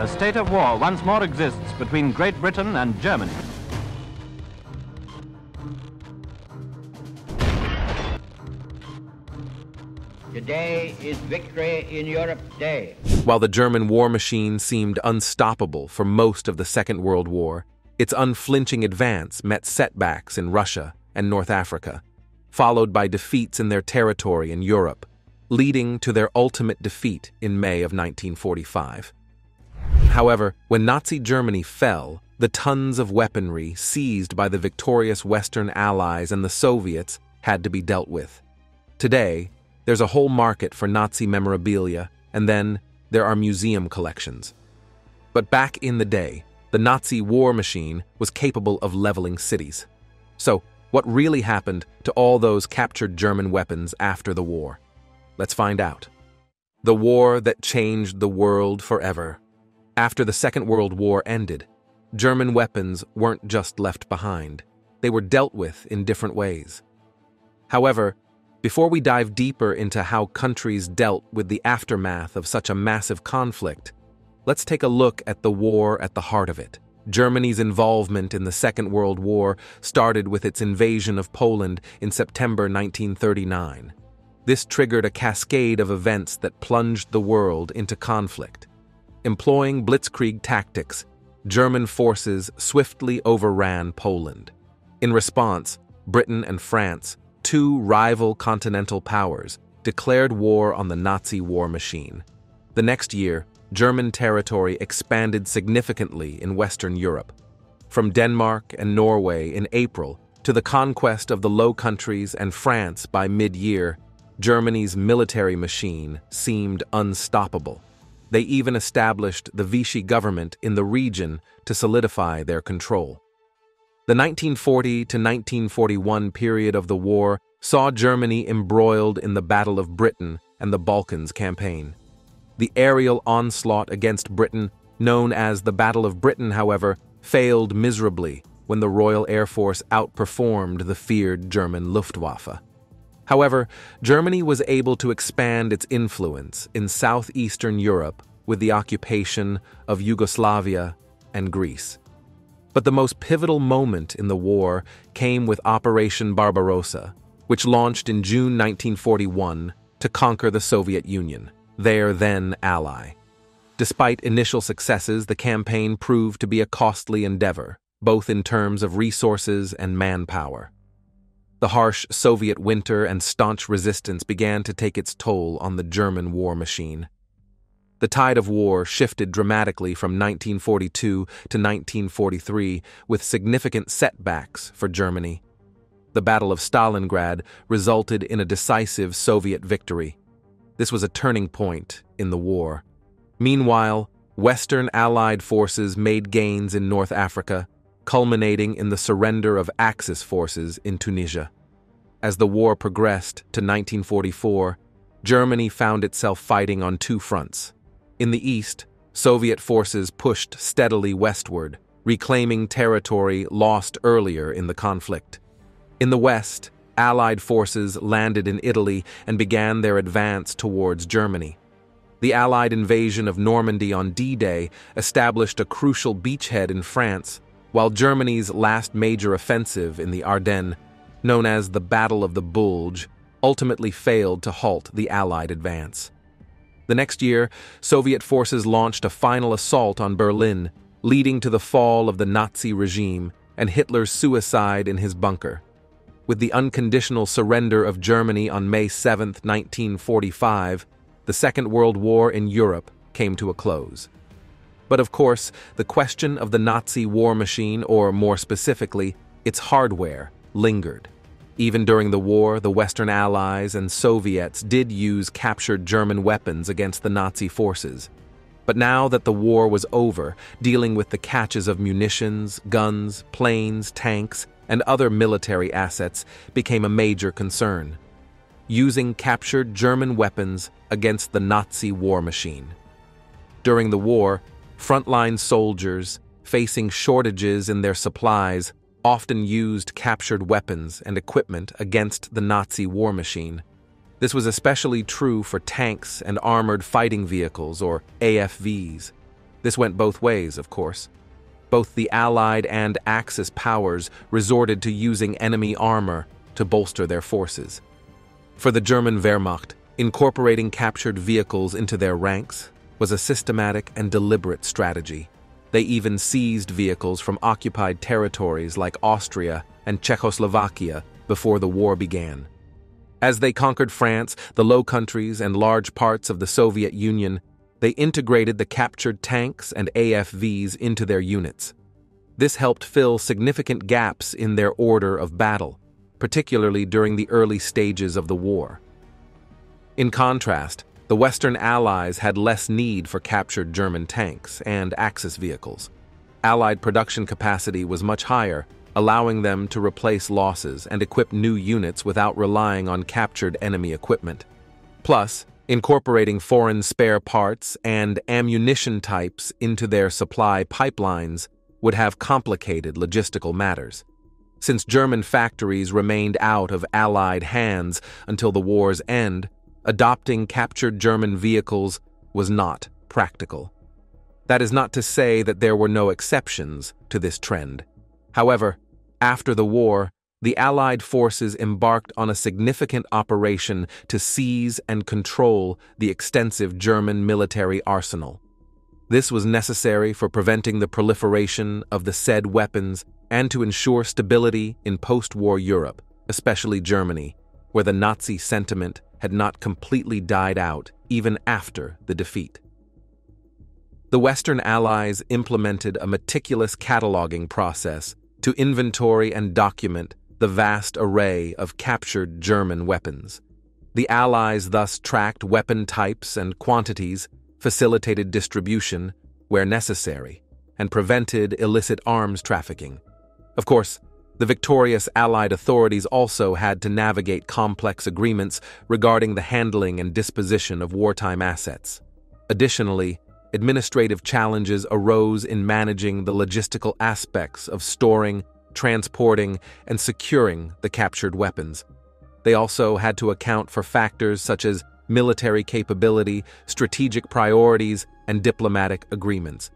A state of war once more exists between Great Britain and Germany. Today is Victory in Europe Day. While the German war machine seemed unstoppable for most of the Second World War, its unflinching advance met setbacks in Russia and North Africa, followed by defeats in their territory in Europe, leading to their ultimate defeat in May of 1945. However, when Nazi Germany fell, the tons of weaponry seized by the victorious Western Allies and the Soviets had to be dealt with. Today, there's a whole market for Nazi memorabilia, and then there are museum collections. But back in the day, the Nazi war machine was capable of leveling cities. So, what really happened to all those captured German weapons after the war? Let's find out. The war that changed the world forever. After the Second World War ended, German weapons weren't just left behind, they were dealt with in different ways. However, before we dive deeper into how countries dealt with the aftermath of such a massive conflict, Let's take a look at the war at the heart of it. Germany's involvement in the Second World War started with its invasion of Poland in September 1939. This triggered a cascade of events that plunged the world into conflict. Employing blitzkrieg tactics, German forces swiftly overran Poland. In response, Britain and France, two rival continental powers, declared war on the Nazi war machine. The next year, German territory expanded significantly in Western Europe, from Denmark and Norway in April to the conquest of the Low Countries and France by mid-year, Germany's military machine seemed unstoppable. They even established the Vichy government in the region to solidify their control. The 1940 to 1941 period of the war saw Germany embroiled in the Battle of Britain and the Balkans campaign. The aerial onslaught against Britain, known as the Battle of Britain, however, failed miserably when the Royal Air Force outperformed the feared German Luftwaffe. However, Germany was able to expand its influence in southeastern Europe with the occupation of Yugoslavia and Greece. But the most pivotal moment in the war came with Operation Barbarossa, which launched in June 1941 to conquer the Soviet Union their then ally. Despite initial successes, the campaign proved to be a costly endeavor, both in terms of resources and manpower. The harsh Soviet winter and staunch resistance began to take its toll on the German war machine. The tide of war shifted dramatically from 1942 to 1943 with significant setbacks for Germany. The Battle of Stalingrad resulted in a decisive Soviet victory, this was a turning point in the war. Meanwhile, Western Allied forces made gains in North Africa, culminating in the surrender of Axis forces in Tunisia. As the war progressed to 1944, Germany found itself fighting on two fronts. In the east, Soviet forces pushed steadily westward, reclaiming territory lost earlier in the conflict. In the west, Allied forces landed in Italy and began their advance towards Germany. The Allied invasion of Normandy on D-Day established a crucial beachhead in France, while Germany's last major offensive in the Ardennes, known as the Battle of the Bulge, ultimately failed to halt the Allied advance. The next year, Soviet forces launched a final assault on Berlin, leading to the fall of the Nazi regime and Hitler's suicide in his bunker with the unconditional surrender of Germany on May 7, 1945, the Second World War in Europe came to a close. But of course, the question of the Nazi war machine, or more specifically, its hardware, lingered. Even during the war, the Western Allies and Soviets did use captured German weapons against the Nazi forces. But now that the war was over, dealing with the catches of munitions, guns, planes, tanks, and other military assets became a major concern, using captured German weapons against the Nazi war machine. During the war, frontline soldiers, facing shortages in their supplies, often used captured weapons and equipment against the Nazi war machine. This was especially true for tanks and armored fighting vehicles, or AFVs. This went both ways, of course. Both the Allied and Axis powers resorted to using enemy armor to bolster their forces. For the German Wehrmacht, incorporating captured vehicles into their ranks was a systematic and deliberate strategy. They even seized vehicles from occupied territories like Austria and Czechoslovakia before the war began. As they conquered France, the Low Countries, and large parts of the Soviet Union, they integrated the captured tanks and AFVs into their units. This helped fill significant gaps in their order of battle, particularly during the early stages of the war. In contrast, the Western Allies had less need for captured German tanks and Axis vehicles. Allied production capacity was much higher, allowing them to replace losses and equip new units without relying on captured enemy equipment. Plus, incorporating foreign spare parts and ammunition types into their supply pipelines would have complicated logistical matters. Since German factories remained out of Allied hands until the war's end, adopting captured German vehicles was not practical. That is not to say that there were no exceptions to this trend. However, after the war, the Allied forces embarked on a significant operation to seize and control the extensive German military arsenal. This was necessary for preventing the proliferation of the said weapons and to ensure stability in post war Europe, especially Germany, where the Nazi sentiment had not completely died out even after the defeat. The Western Allies implemented a meticulous cataloging process to inventory and document the vast array of captured German weapons. The Allies thus tracked weapon types and quantities, facilitated distribution where necessary, and prevented illicit arms trafficking. Of course, the victorious Allied authorities also had to navigate complex agreements regarding the handling and disposition of wartime assets. Additionally, administrative challenges arose in managing the logistical aspects of storing, transporting, and securing the captured weapons. They also had to account for factors such as military capability, strategic priorities, and diplomatic agreements.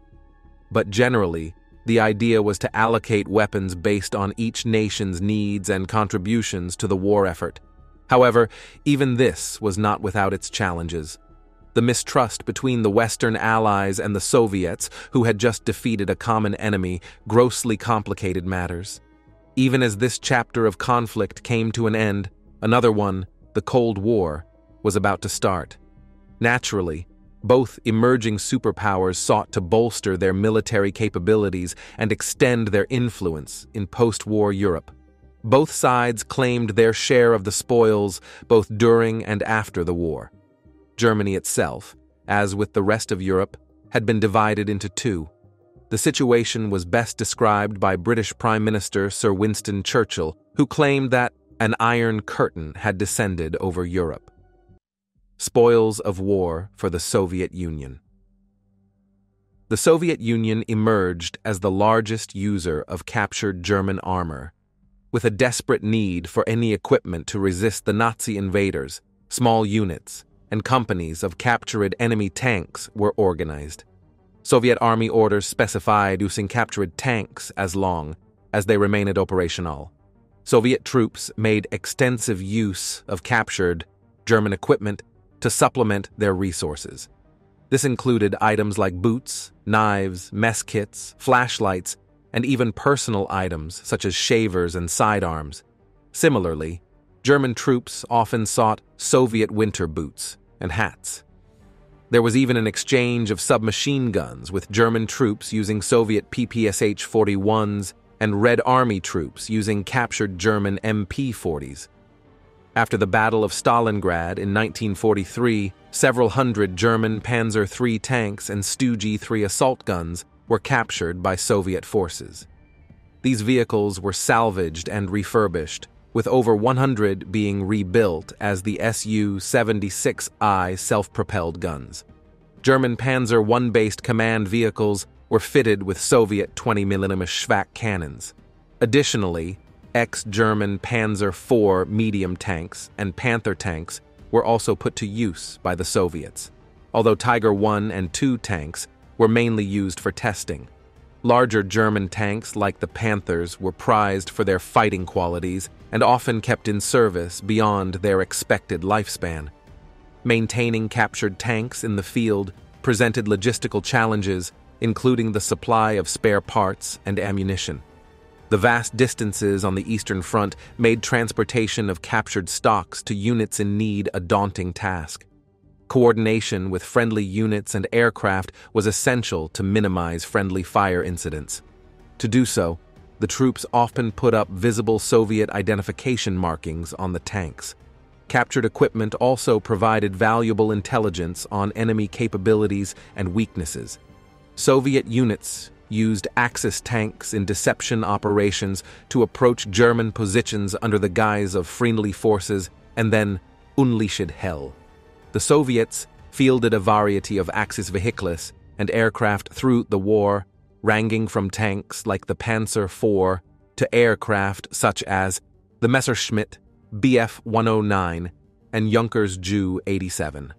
But generally, the idea was to allocate weapons based on each nation's needs and contributions to the war effort. However, even this was not without its challenges. The mistrust between the Western Allies and the Soviets, who had just defeated a common enemy, grossly complicated matters. Even as this chapter of conflict came to an end, another one, the Cold War, was about to start. Naturally, both emerging superpowers sought to bolster their military capabilities and extend their influence in post-war Europe. Both sides claimed their share of the spoils both during and after the war. Germany itself, as with the rest of Europe, had been divided into two. The situation was best described by British Prime Minister Sir Winston Churchill, who claimed that an iron curtain had descended over Europe spoils of war for the Soviet Union. The Soviet Union emerged as the largest user of captured German armor. With a desperate need for any equipment to resist the Nazi invaders, small units and companies of captured enemy tanks were organized. Soviet Army orders specified using captured tanks as long as they remained operational. Soviet troops made extensive use of captured German equipment to supplement their resources. This included items like boots, knives, mess kits, flashlights, and even personal items such as shavers and sidearms. Similarly, German troops often sought Soviet winter boots and hats. There was even an exchange of submachine guns with German troops using Soviet PPSH 41s and Red Army troops using captured German MP 40s. After the Battle of Stalingrad in 1943, several hundred German Panzer III tanks and StuG 3 assault guns were captured by Soviet forces. These vehicles were salvaged and refurbished, with over 100 being rebuilt as the Su-76I self-propelled guns. German Panzer I-based command vehicles were fitted with Soviet 20mm ShVAK cannons. Additionally, ex-German Panzer IV medium tanks and Panther tanks were also put to use by the Soviets, although Tiger I and II tanks were mainly used for testing. Larger German tanks like the Panthers were prized for their fighting qualities and often kept in service beyond their expected lifespan. Maintaining captured tanks in the field presented logistical challenges, including the supply of spare parts and ammunition. The vast distances on the Eastern Front made transportation of captured stocks to units in need a daunting task. Coordination with friendly units and aircraft was essential to minimize friendly fire incidents. To do so, the troops often put up visible Soviet identification markings on the tanks. Captured equipment also provided valuable intelligence on enemy capabilities and weaknesses. Soviet units used Axis tanks in deception operations to approach German positions under the guise of friendly forces and then unleashed hell. The Soviets fielded a variety of Axis vehicles and aircraft through the war, ranging from tanks like the Panzer IV to aircraft such as the Messerschmitt Bf 109 and Junkers Ju 87.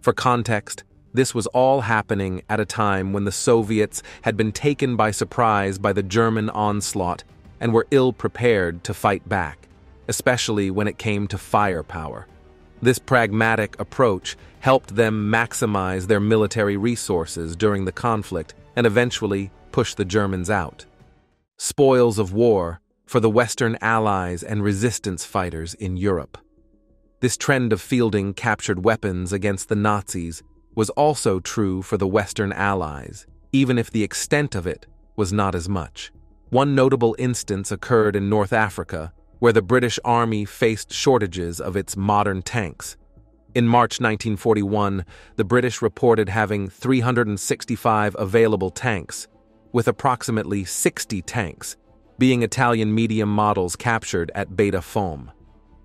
For context, this was all happening at a time when the Soviets had been taken by surprise by the German onslaught and were ill prepared to fight back, especially when it came to firepower. This pragmatic approach helped them maximize their military resources during the conflict and eventually push the Germans out. Spoils of war for the Western Allies and resistance fighters in Europe. This trend of fielding captured weapons against the Nazis was also true for the Western Allies, even if the extent of it was not as much. One notable instance occurred in North Africa, where the British Army faced shortages of its modern tanks. In March 1941, the British reported having 365 available tanks, with approximately 60 tanks being Italian medium models captured at Beda Fomm.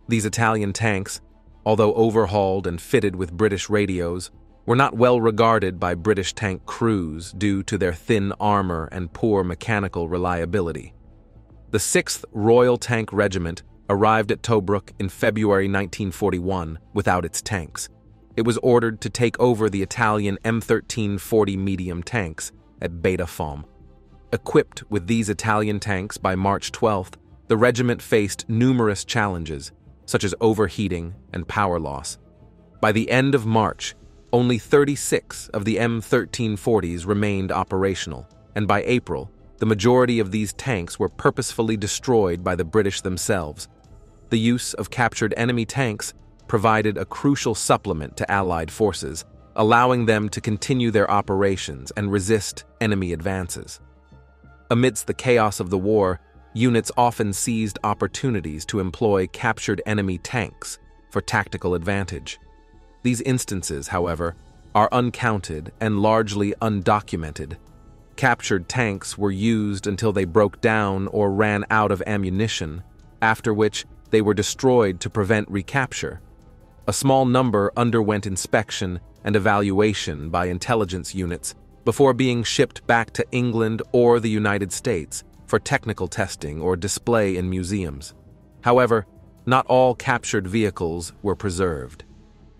These Italian tanks, although overhauled and fitted with British radios, were not well regarded by British tank crews due to their thin armor and poor mechanical reliability. The 6th Royal Tank Regiment arrived at Tobruk in February 1941 without its tanks. It was ordered to take over the Italian M13/40 medium tanks at Beda Fomm. Equipped with these Italian tanks by March 12th, the regiment faced numerous challenges, such as overheating and power loss. By the end of March, only 36 of the M13/40s remained operational, and by April, the majority of these tanks were purposefully destroyed by the British themselves. The use of captured enemy tanks provided a crucial supplement to Allied forces, allowing them to continue their operations and resist enemy advances. Amidst the chaos of the war, units often seized opportunities to employ captured enemy tanks for tactical advantage. These instances, however, are uncounted and largely undocumented. Captured tanks were used until they broke down or ran out of ammunition, after which they were destroyed to prevent recapture. A small number underwent inspection and evaluation by intelligence units before being shipped back to England or the United States for technical testing or display in museums. However, not all captured vehicles were preserved.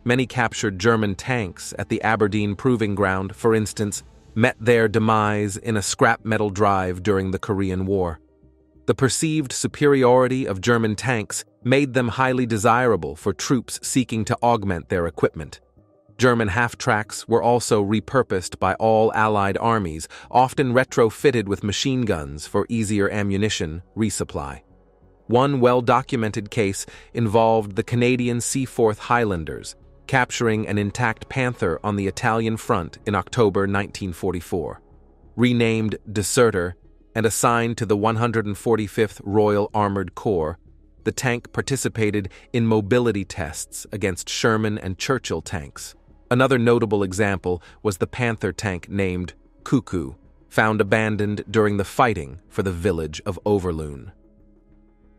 Many captured German tanks at the Aberdeen Proving Ground, for instance, met their demise in a scrap metal drive during the Korean War. The perceived superiority of German tanks made them highly desirable for troops seeking to augment their equipment. German half-tracks were also repurposed by all Allied armies, often retrofitted with machine guns for easier ammunition resupply. One well-documented case involved the Canadian Seaforth Highlanders, capturing an intact Panther on the Italian front in October 1944. Renamed Deserter and assigned to the 145th Royal Armoured Corps, the tank participated in mobility tests against Sherman and Churchill tanks. Another notable example was the Panther tank named Cuckoo, found abandoned during the fighting for the village of Overloon.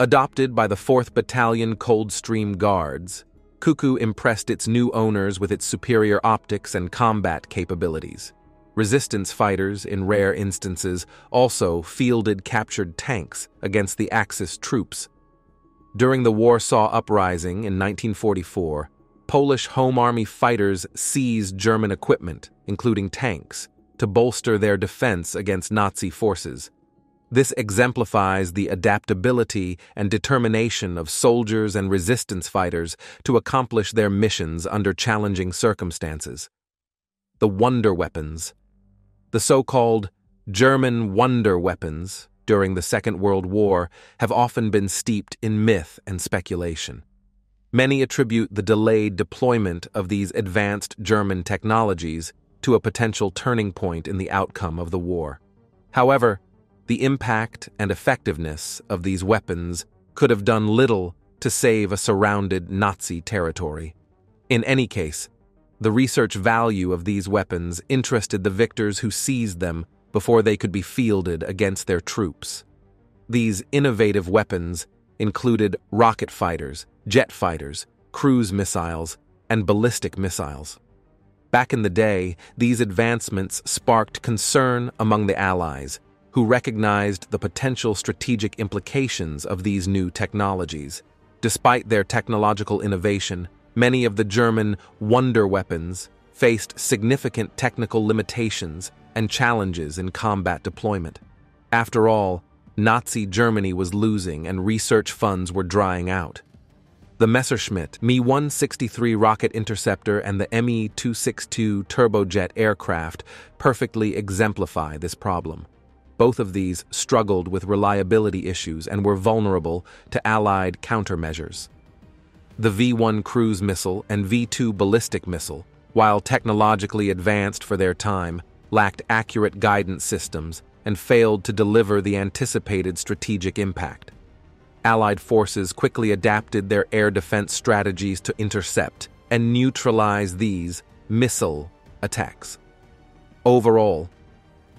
Adopted by the 4th Battalion Coldstream Guards, Cuckoo impressed its new owners with its superior optics and combat capabilities. Resistance fighters, in rare instances, also fielded captured tanks against the Axis troops. During the Warsaw Uprising in 1944, Polish Home Army fighters seized German equipment, including tanks, to bolster their defense against Nazi forces. This exemplifies the adaptability and determination of soldiers and resistance fighters to accomplish their missions under challenging circumstances. The wonder weapons. The so-called German wonder weapons during the Second World War have often been steeped in myth and speculation. Many attribute the delayed deployment of these advanced German technologies to a potential turning point in the outcome of the war. However, the impact and effectiveness of these weapons could have done little to save a surrounded Nazi territory. In any case, the research value of these weapons interested the victors who seized them before they could be fielded against their troops. These innovative weapons included rocket fighters, jet fighters, cruise missiles, and ballistic missiles. Back in the day, these advancements sparked concern among the Allies, who recognized the potential strategic implications of these new technologies. Despite their technological innovation, many of the German wonder weapons faced significant technical limitations and challenges in combat deployment. After all, Nazi Germany was losing and research funds were drying out. The Messerschmitt Me-163 rocket interceptor and the Me-262 turbojet aircraft perfectly exemplify this problem. Both of these struggled with reliability issues and were vulnerable to Allied countermeasures. The V-1 cruise missile and V-2 ballistic missile, while technologically advanced for their time, lacked accurate guidance systems and failed to deliver the anticipated strategic impact. Allied forces quickly adapted their air defense strategies to intercept and neutralize these missile attacks. Overall,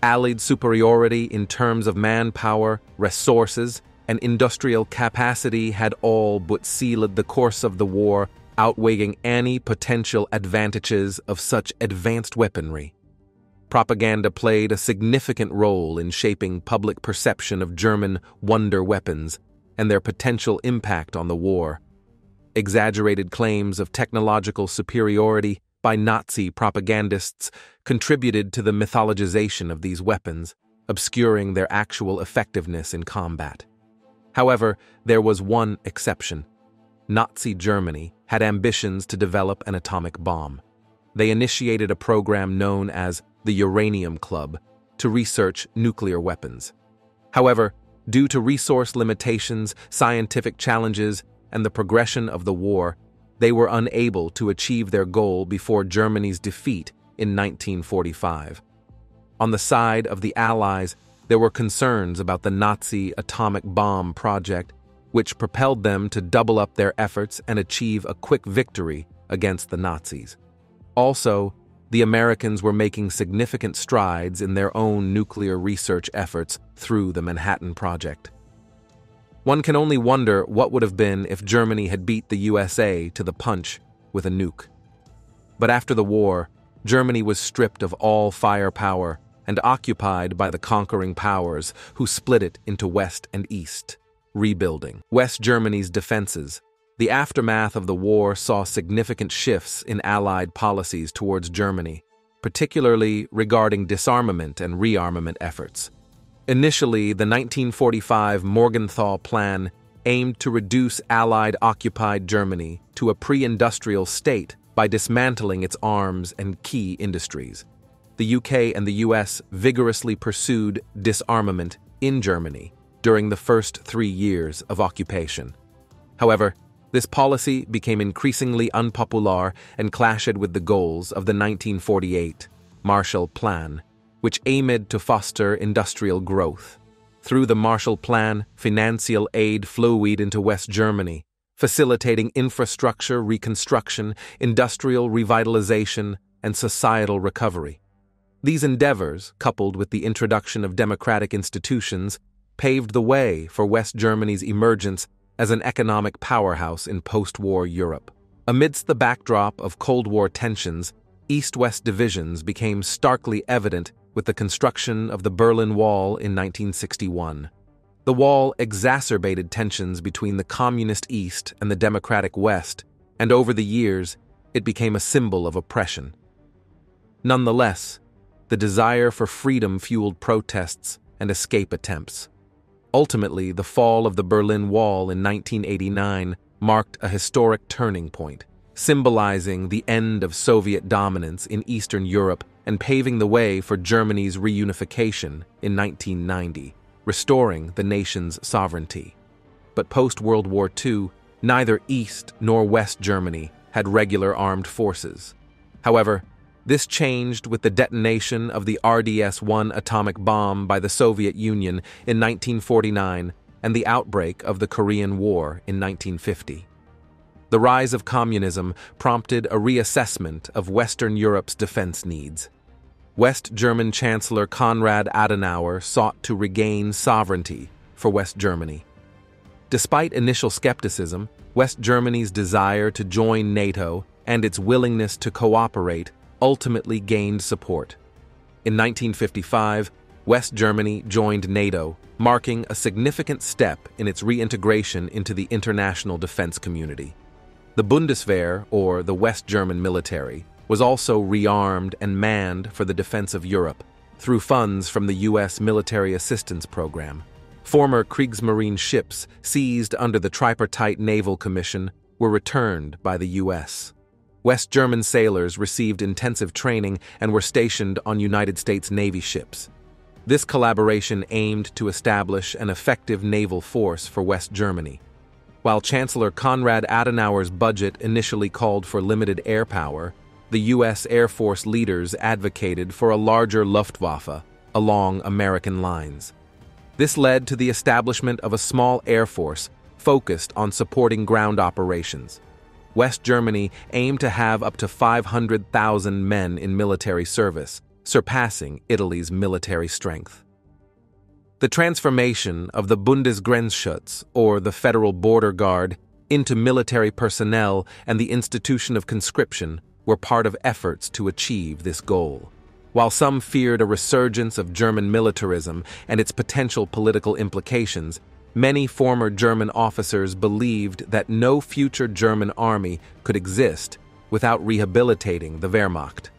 Allied superiority in terms of manpower, resources, and industrial capacity had all but sealed the course of the war, outweighing any potential advantages of such advanced weaponry. Propaganda played a significant role in shaping public perception of German wonder weapons and their potential impact on the war. Exaggerated claims of technological superiority by Nazi propagandists contributed to the mythologization of these weapons, obscuring their actual effectiveness in combat. However, there was one exception. Nazi Germany had ambitions to develop an atomic bomb. They initiated a program known as the Uranium Club to research nuclear weapons. However, Due to resource limitations, scientific challenges, and the progression of the war, they were unable to achieve their goal before Germany's defeat in 1945. On the side of the Allies, there were concerns about the Nazi atomic bomb project, which propelled them to double up their efforts and achieve a quick victory against the Nazis. Also, the Americans were making significant strides in their own nuclear research efforts through the Manhattan Project. One can only wonder what would have been if Germany had beat the USA to the punch with a nuke. But after the war, Germany was stripped of all firepower and occupied by the conquering powers who split it into West and East, rebuilding. West Germany's defenses the aftermath of the war saw significant shifts in Allied policies towards Germany, particularly regarding disarmament and rearmament efforts. Initially, the 1945 Morgenthau Plan aimed to reduce Allied occupied Germany to a pre industrial state by dismantling its arms and key industries. The UK and the US vigorously pursued disarmament in Germany during the first three years of occupation. However, this policy became increasingly unpopular and clashed with the goals of the 1948 Marshall Plan, which aimed to foster industrial growth. Through the Marshall Plan, financial aid flowed into West Germany, facilitating infrastructure reconstruction, industrial revitalization, and societal recovery. These endeavors, coupled with the introduction of democratic institutions, paved the way for West Germany's emergence as an economic powerhouse in post war Europe. Amidst the backdrop of Cold War tensions, East West divisions became starkly evident with the construction of the Berlin Wall in 1961. The wall exacerbated tensions between the Communist East and the Democratic West, and over the years, it became a symbol of oppression. Nonetheless, the desire for freedom fueled protests and escape attempts. Ultimately, the fall of the Berlin Wall in 1989 marked a historic turning point, symbolizing the end of Soviet dominance in Eastern Europe and paving the way for Germany's reunification in 1990, restoring the nation's sovereignty. But post World War II, neither East nor West Germany had regular armed forces. However, this changed with the detonation of the RDS 1 atomic bomb by the Soviet Union in 1949 and the outbreak of the Korean War in 1950. The rise of communism prompted a reassessment of Western Europe's defense needs. West German Chancellor Konrad Adenauer sought to regain sovereignty for West Germany. Despite initial skepticism, West Germany's desire to join NATO and its willingness to cooperate ultimately gained support. In 1955, West Germany joined NATO, marking a significant step in its reintegration into the international defense community. The Bundeswehr, or the West German military, was also rearmed and manned for the defense of Europe through funds from the U.S. Military Assistance Program. Former Kriegsmarine ships seized under the Tripartite Naval Commission were returned by the U.S. West German sailors received intensive training and were stationed on United States Navy ships. This collaboration aimed to establish an effective naval force for West Germany. While Chancellor Konrad Adenauer's budget initially called for limited air power, the U.S. Air Force leaders advocated for a larger Luftwaffe along American lines. This led to the establishment of a small air force focused on supporting ground operations. West Germany aimed to have up to 500,000 men in military service, surpassing Italy's military strength. The transformation of the Bundesgrenzschutz, or the Federal Border Guard, into military personnel and the institution of conscription were part of efforts to achieve this goal. While some feared a resurgence of German militarism and its potential political implications, Many former German officers believed that no future German army could exist without rehabilitating the Wehrmacht.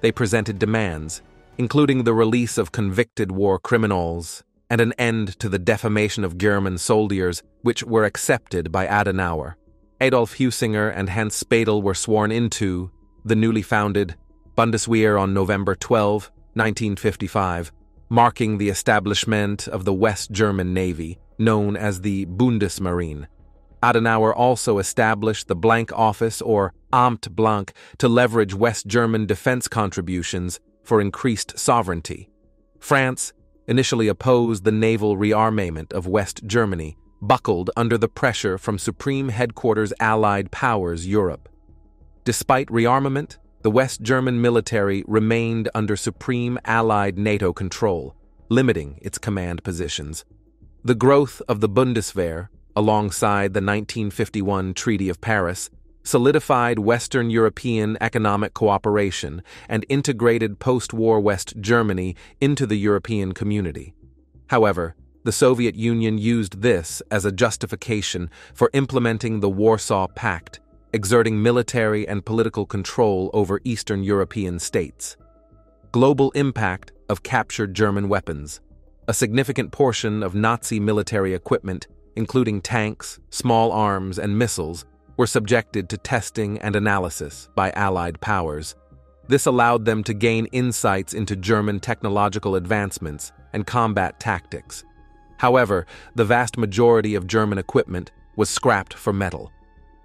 They presented demands, including the release of convicted war criminals and an end to the defamation of German soldiers, which were accepted by Adenauer. Adolf Heusinger and Hans Speidel were sworn into the newly founded Bundeswehr on November 12, 1955, marking the establishment of the West German Navy, known as the Bundesmarine. Adenauer also established the Blank Office or Amt Blank to leverage West German defense contributions for increased sovereignty. France, initially opposed the naval rearmament of West Germany, buckled under the pressure from Supreme Headquarters Allied Powers Europe. Despite rearmament, the West German military remained under Supreme Allied NATO control, limiting its command positions. The growth of the Bundeswehr, alongside the 1951 Treaty of Paris, solidified Western European economic cooperation and integrated post war West Germany into the European community. However, the Soviet Union used this as a justification for implementing the Warsaw Pact, exerting military and political control over Eastern European states. Global impact of captured German weapons. A significant portion of Nazi military equipment, including tanks, small arms, and missiles, were subjected to testing and analysis by Allied powers. This allowed them to gain insights into German technological advancements and combat tactics. However, the vast majority of German equipment was scrapped for metal.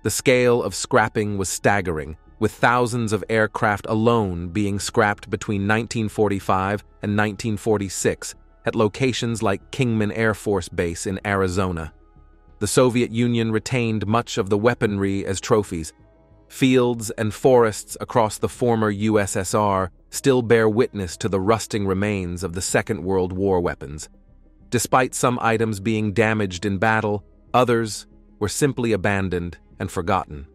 The scale of scrapping was staggering, with thousands of aircraft alone being scrapped between 1945 and 1946 at locations like Kingman Air Force Base in Arizona. The Soviet Union retained much of the weaponry as trophies. Fields and forests across the former USSR still bear witness to the rusting remains of the Second World War weapons. Despite some items being damaged in battle, others were simply abandoned and forgotten.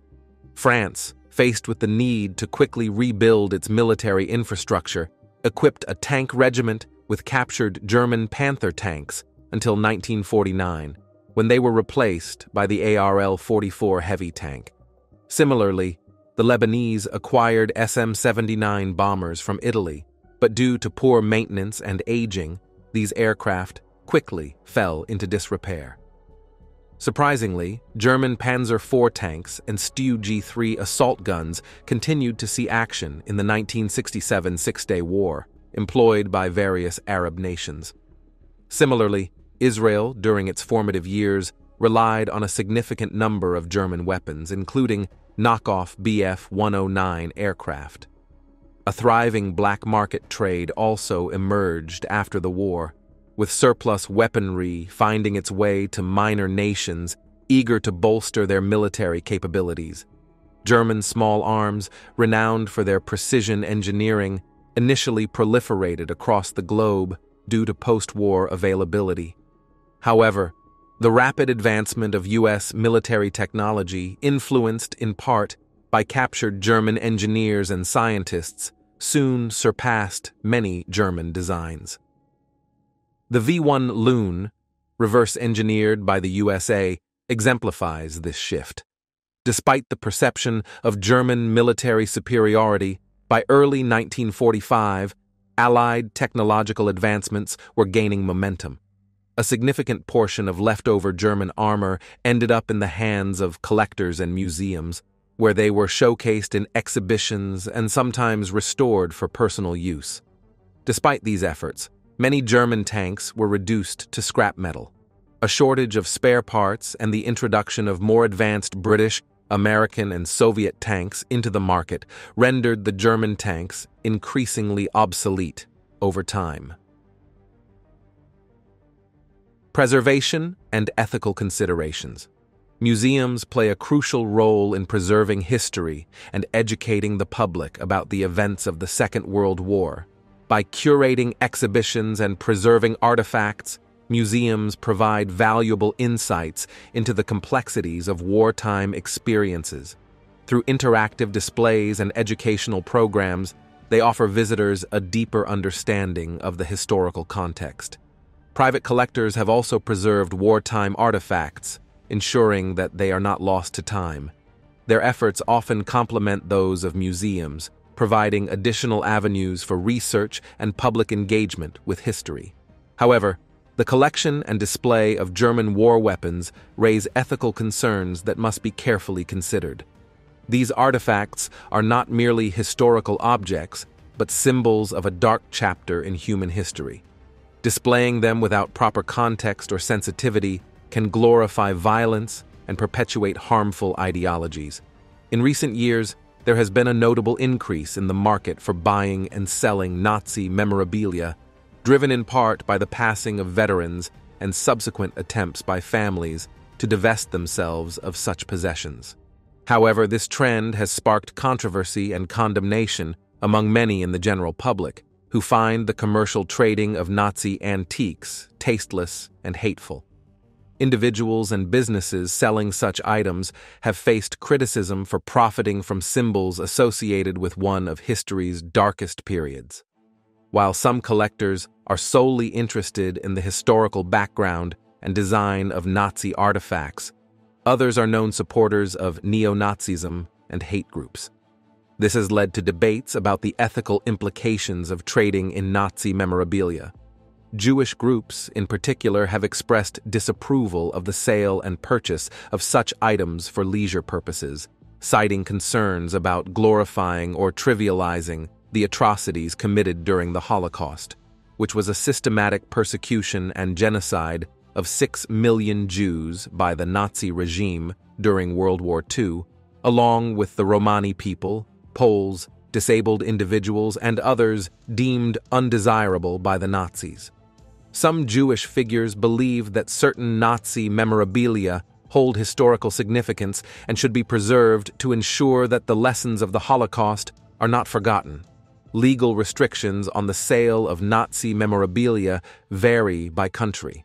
France, faced with the need to quickly rebuild its military infrastructure, equipped a tank regiment with captured German Panther tanks until 1949, when they were replaced by the ARL 44 heavy tank. Similarly, the Lebanese acquired SM 79 bombers from Italy, but due to poor maintenance and aging, these aircraft quickly fell into disrepair. Surprisingly, German Panzer IV tanks and StuG 3 assault guns continued to see action in the 1967 Six Day War, employed by various Arab nations. Similarly, Israel, during its formative years, relied on a significant number of German weapons, including knockoff Bf 109 aircraft. A thriving black market trade also emerged after the war, with surplus weaponry finding its way to minor nations eager to bolster their military capabilities. German small arms, renowned for their precision engineering, initially proliferated across the globe due to post war availability. However, the rapid advancement of U.S. military technology, influenced in part by captured German engineers and scientists, soon surpassed many German designs. The V-1 Loon, reverse engineered by the USA, exemplifies this shift. Despite the perception of German military superiority, by early 1945, Allied technological advancements were gaining momentum. A significant portion of leftover German armor ended up in the hands of collectors and museums, where they were showcased in exhibitions and sometimes restored for personal use. Despite these efforts, Many German tanks were reduced to scrap metal. A shortage of spare parts and the introduction of more advanced British, American, and Soviet tanks into the market rendered the German tanks increasingly obsolete over time. Preservation and ethical considerations. Museums play a crucial role in preserving history and educating the public about the events of the Second World War by curating exhibitions and preserving artifacts, museums provide valuable insights into the complexities of wartime experiences. Through interactive displays and educational programs, they offer visitors a deeper understanding of the historical context. Private collectors have also preserved wartime artifacts, ensuring that they are not lost to time. Their efforts often complement those of museums, providing additional avenues for research and public engagement with history. However, the collection and display of German war weapons raise ethical concerns that must be carefully considered. These artifacts are not merely historical objects, but symbols of a dark chapter in human history. Displaying them without proper context or sensitivity can glorify violence and perpetuate harmful ideologies. In recent years, there has been a notable increase in the market for buying and selling Nazi memorabilia, driven in part by the passing of veterans and subsequent attempts by families to divest themselves of such possessions. However, this trend has sparked controversy and condemnation among many in the general public, who find the commercial trading of Nazi antiques tasteless and hateful. Individuals and businesses selling such items have faced criticism for profiting from symbols associated with one of history's darkest periods. While some collectors are solely interested in the historical background and design of Nazi artifacts, others are known supporters of neo Nazism and hate groups. This has led to debates about the ethical implications of trading in Nazi memorabilia. Jewish groups, in particular, have expressed disapproval of the sale and purchase of such items for leisure purposes, citing concerns about glorifying or trivializing the atrocities committed during the Holocaust, which was a systematic persecution and genocide of six million Jews by the Nazi regime during World War II, along with the Romani people, Poles, disabled individuals, and others deemed undesirable by the Nazis. Some Jewish figures believe that certain Nazi memorabilia hold historical significance and should be preserved to ensure that the lessons of the Holocaust are not forgotten. Legal restrictions on the sale of Nazi memorabilia vary by country.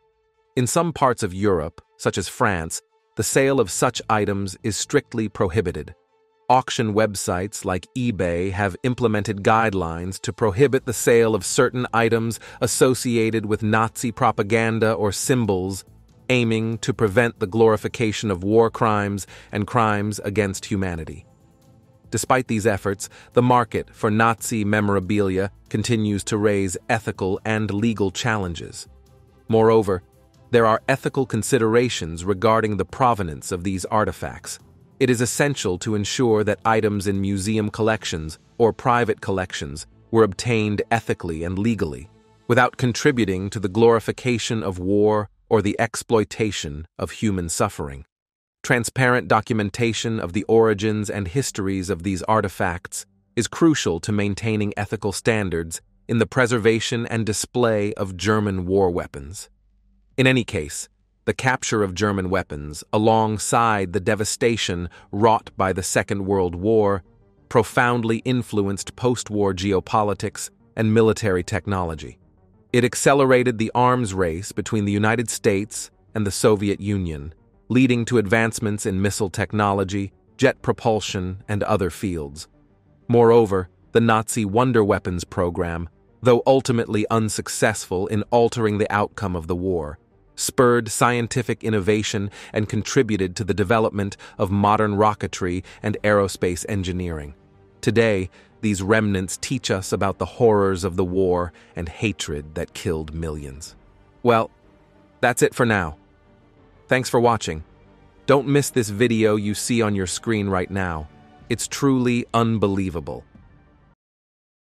In some parts of Europe, such as France, the sale of such items is strictly prohibited. Auction websites like eBay have implemented guidelines to prohibit the sale of certain items associated with Nazi propaganda or symbols, aiming to prevent the glorification of war crimes and crimes against humanity. Despite these efforts, the market for Nazi memorabilia continues to raise ethical and legal challenges. Moreover, there are ethical considerations regarding the provenance of these artifacts. It is essential to ensure that items in museum collections or private collections were obtained ethically and legally, without contributing to the glorification of war or the exploitation of human suffering. Transparent documentation of the origins and histories of these artifacts is crucial to maintaining ethical standards in the preservation and display of German war weapons. In any case, the capture of German weapons, alongside the devastation wrought by the Second World War, profoundly influenced post-war geopolitics and military technology. It accelerated the arms race between the United States and the Soviet Union, leading to advancements in missile technology, jet propulsion, and other fields. Moreover, the Nazi wonder weapons program, though ultimately unsuccessful in altering the outcome of the war, spurred scientific innovation and contributed to the development of modern rocketry and aerospace engineering. Today, these remnants teach us about the horrors of the war and hatred that killed millions. Well, that's it for now. Thanks for watching. Don't miss this video you see on your screen right now. It's truly unbelievable.